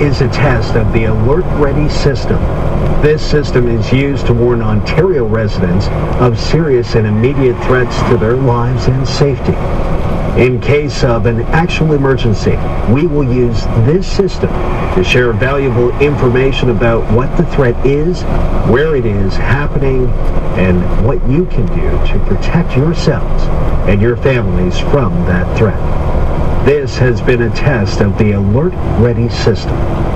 is a test of the Alert Ready system. This system is used to warn Ontario residents of serious and immediate threats to their lives and safety. In case of an actual emergency, we will use this system to share valuable information about what the threat is, where it is happening, and what you can do to protect yourselves and your families from that threat. Has been a test of the Alert Ready system.